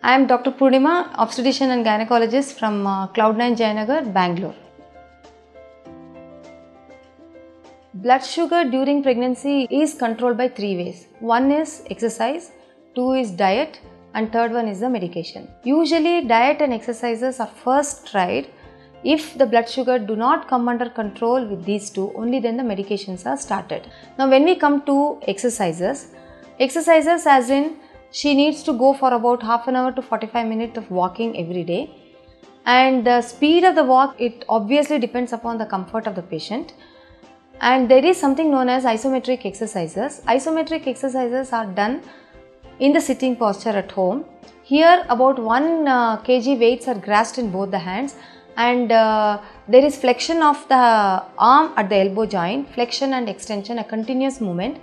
I am Dr. Poornima, obstetrician and gynecologist from uh, Cloudnine Jayanagar, Bangalore. Blood sugar during pregnancy is controlled by three ways. One is exercise, two is diet, and third one is the medication. Usually, diet and exercises are first tried if the blood sugar do not come under control with these two, only then the medications are started. Now, when we come to exercises, exercises as in she needs to go for about half an hour to 45 minutes of walking every day. And the speed of the walk it obviously depends upon the comfort of the patient. And there is something known as isometric exercises. Isometric exercises are done in the sitting posture at home. Here about 1 uh, kg weights are grasped in both the hands. And uh, there is flexion of the arm at the elbow joint flexion and extension a continuous movement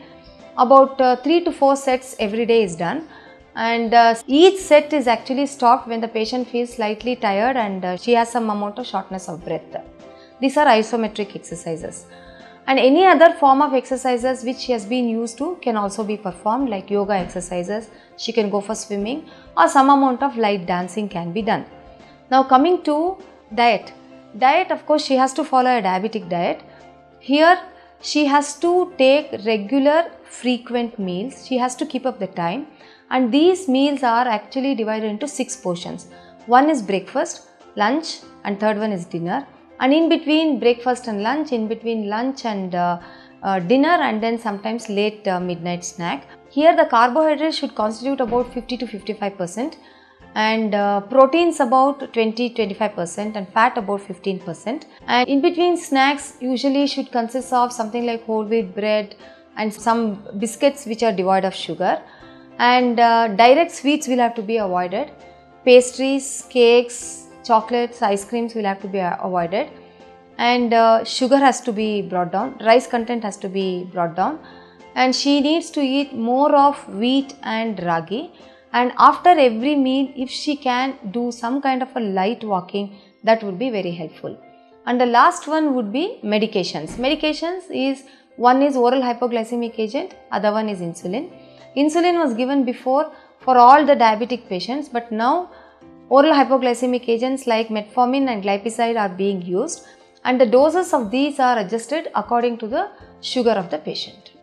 about uh, 3 to 4 sets every day is done and uh, each set is actually stopped when the patient feels slightly tired and uh, she has some amount of shortness of breath. These are isometric exercises. And any other form of exercises which she has been used to can also be performed like yoga exercises, she can go for swimming or some amount of light dancing can be done. Now coming to diet. Diet of course she has to follow a diabetic diet. Here she has to take regular frequent meals. She has to keep up the time and these meals are actually divided into six portions. One is breakfast, lunch and third one is dinner and in between breakfast and lunch, in between lunch and uh, uh, dinner and then sometimes late uh, midnight snack. Here the carbohydrates should constitute about 50 to 55 percent and uh, proteins about 20-25% and fat about 15% and in between snacks usually should consist of something like whole wheat bread and some biscuits which are devoid of sugar. And uh, direct sweets will have to be avoided. Pastries cakes chocolates ice creams will have to be avoided. And uh, sugar has to be brought down. Rice content has to be brought down. And she needs to eat more of wheat and ragi and after every meal if she can do some kind of a light walking that would be very helpful. And the last one would be medications. Medications is one is oral hypoglycemic agent other one is insulin. Insulin was given before for all the diabetic patients but now oral hypoglycemic agents like metformin and glipizide are being used. And the doses of these are adjusted according to the sugar of the patient